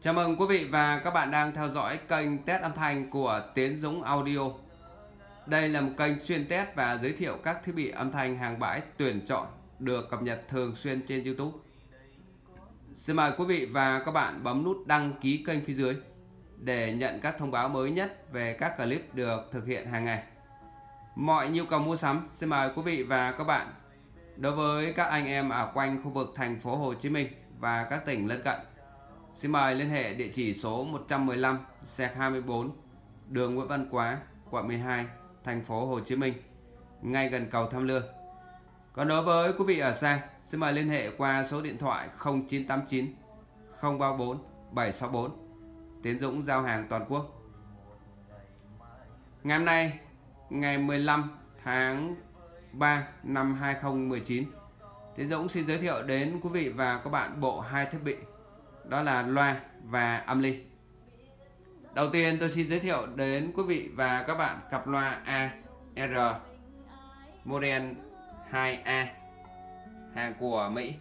Chào mừng quý vị và các bạn đang theo dõi kênh test âm thanh của Tiến Dũng Audio. Đây là một kênh chuyên test và giới thiệu các thiết bị âm thanh hàng bãi tuyển chọn được cập nhật thường xuyên trên YouTube. Xin mời quý vị và các bạn bấm nút đăng ký kênh phía dưới để nhận các thông báo mới nhất về các clip được thực hiện hàng ngày. Mọi nhu cầu mua sắm, xin mời quý vị và các bạn đối với các anh em ở quanh khu vực thành phố Hồ Chí Minh và các tỉnh lân cận. Xin mời liên hệ địa chỉ số 115 xẹt 24 đường Nguyễn Văn Quá, quận 12, thành phố Hồ Chí Minh, ngay gần cầu Tham Lương. Còn đối với quý vị ở xa, xin mời liên hệ qua số điện thoại 0989 034 764. Tiến Dũng giao hàng toàn quốc. Ngày hôm nay, ngày 15 tháng 3 năm 2019, Tiến Dũng xin giới thiệu đến quý vị và các bạn bộ hai thiết bị đó là loa và âm ly. Đầu tiên tôi xin giới thiệu đến quý vị và các bạn cặp loa AR model 2A hàng của Mỹ.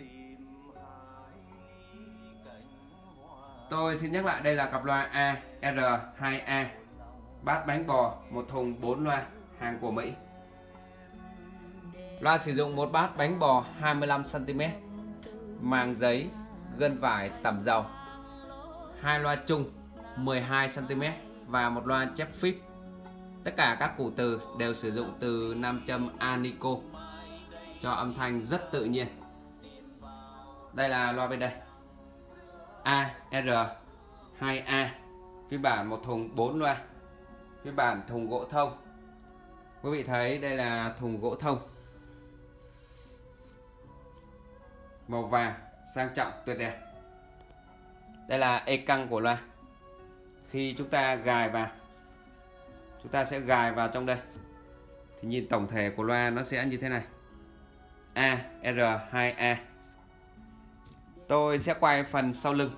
Tôi xin nhắc lại, đây là cặp loa AR2A bát bánh bò, một thùng 4 loa hàng của Mỹ. Loa sử dụng một bát bánh bò 25 cm màng giấy gân vải tẩm dầu. Hai loa chung 12 cm và một loa chép phíp tất cả các củ từ đều sử dụng từ nam châm Anico cho âm thanh rất tự nhiên. Đây là loa bên đây. AR 2A phiên bản một thùng 4 loa. Phiên bản thùng gỗ thông. Quý vị thấy đây là thùng gỗ thông. Màu vàng sang trọng, tuyệt đẹp. Đây là e căng của loa khi chúng ta gài vào, chúng ta sẽ gài vào trong đây. Thì nhìn tổng thể của loa nó sẽ như thế này. A R2A tôi sẽ quay phần sau lưng.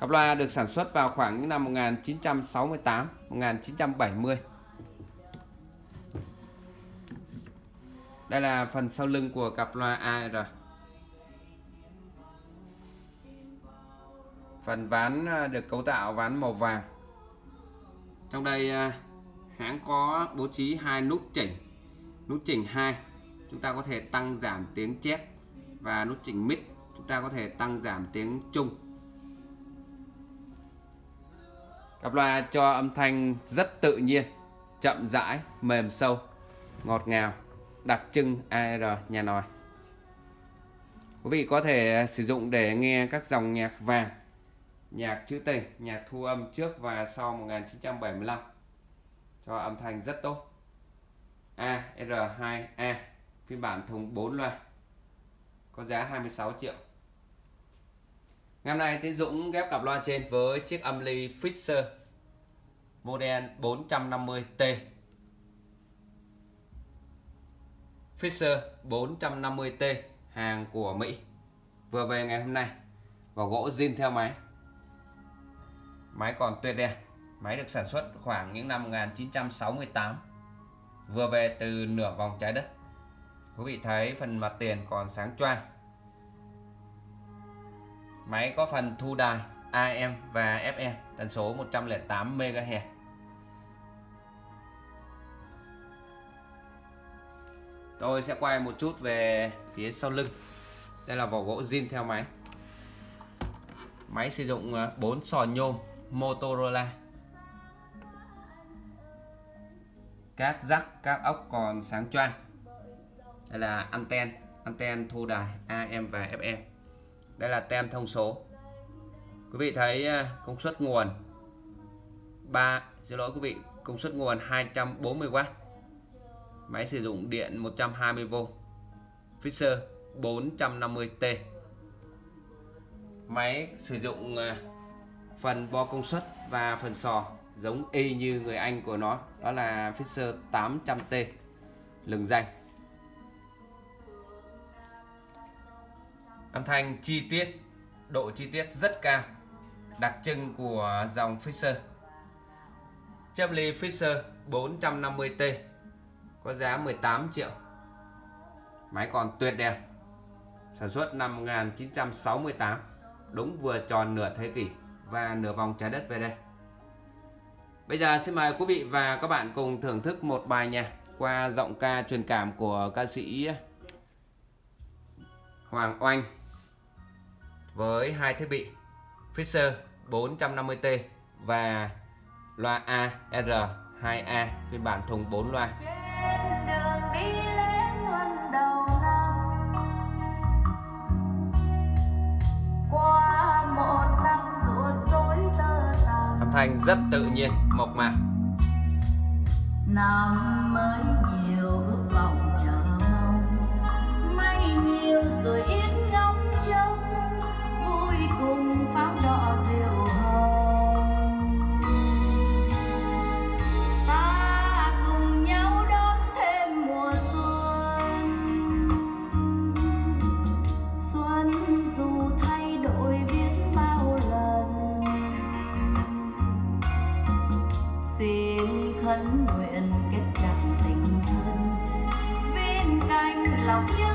Cặp loa được sản xuất vào khoảng những năm 1968 1970 Đây là phần sau lưng của cặp loa AR. Phần ván à, được cấu tạo ván màu vàng. Trong đây à, hãng có bố trí hai nút chỉnh. Nút chỉnh 2 chúng ta có thể tăng giảm tiếng chép và nút chỉnh mid chúng ta có thể tăng giảm tiếng trung. Cặp loa cho âm thanh rất tự nhiên, chậm rãi, mềm sâu, ngọt ngào đặc trưng AR nhà nòi. Quý vị có thể sử dụng để nghe các dòng nhạc vàng, nhạc trữ tình, nhạc thu âm trước và sau 1975 cho âm thanh rất tốt. AR2A phiên bản thùng 4 loa. Có giá 26 triệu. Ngày hôm nay Tiến Dũng ghép cặp loa trên với chiếc âm ly Fisher model 450T Fisher 450T hàng của Mỹ. Vừa về ngày hôm nay và gỗ zin theo máy. Máy còn tuyệt đẹp. Máy được sản xuất khoảng những năm 1968 vừa về từ nửa vòng trái đất. Quý vị thấy phần mặt tiền còn sáng choang. Máy có phần thu đài AM và FM tần số 108 MHz tôi sẽ quay một chút về phía sau lưng. Đây là vỏ gỗ zin theo máy. Máy sử dụng ờ, 4 sò nhôm Motorola. Các rắc, các ốc còn sáng choang. Đây là anten anten thu đài AM và FM đây là tem thông số. Quý vị thấy ờ, công suất nguồn 3 xin lỗi quý vị, công suất nguồn 240W Máy sử dụng điện 120V Fisher 450T Máy sử dụng à, phần bo công suất và phần sò giống y như người Anh của nó, đó là Fisher 800T lừng danh. Âm thanh chi tiết, độ chi tiết rất cao, đặc trưng của dòng Fisher châm ly Fisher 450T có giá 18 triệu máy còn tuyệt đẹp sản xuất năm 1968 đúng vừa tròn nửa thế kỷ và nửa vòng trái đất về đây. Bây giờ xin mời quý vị và các bạn cùng thưởng thức một bài nhạc qua giọng ca truyền cảm của ca sĩ Hoàng Oanh với hai thiết bị Fisher 450T và loa AR2A phiên bản thùng 4 loa. Thanh rất tự nhiên, mộc mạc. Năm mới nhiều ước vọng chờ mong. May nhiều rồi ít ngóng trông. Vui cùng pháo đỏ rực Xin cảm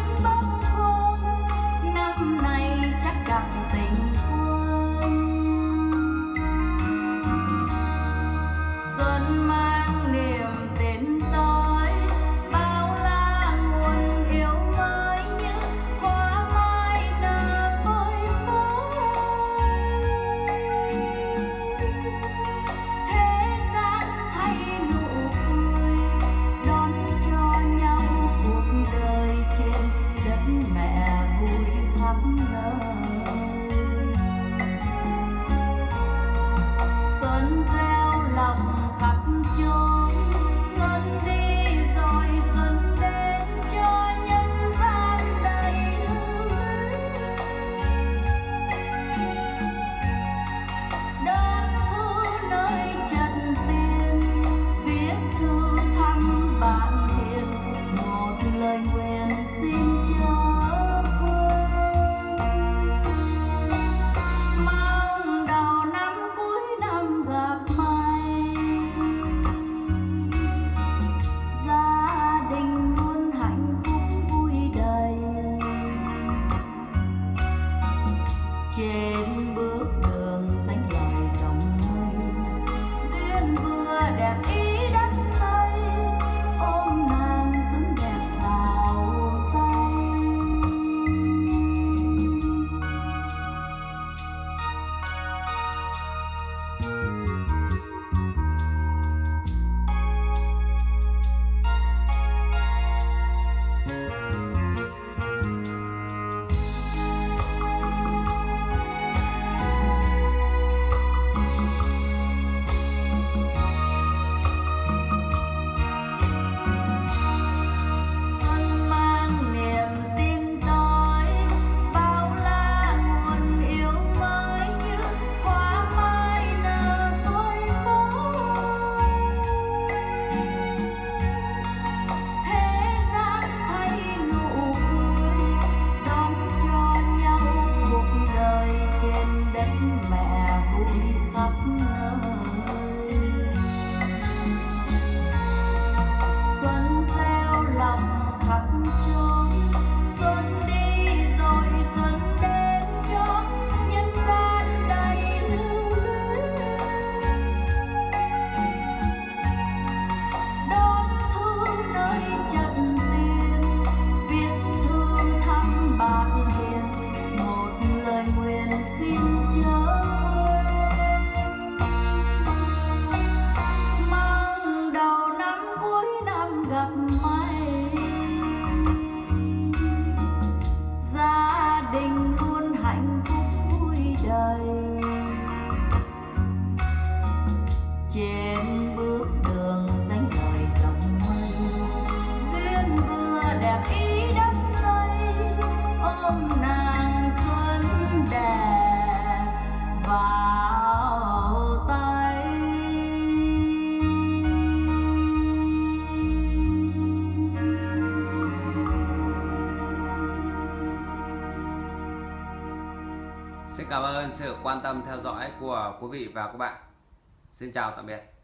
ơn sự quan tâm theo dõi của quý vị và các bạn. Xin chào, tạm biệt.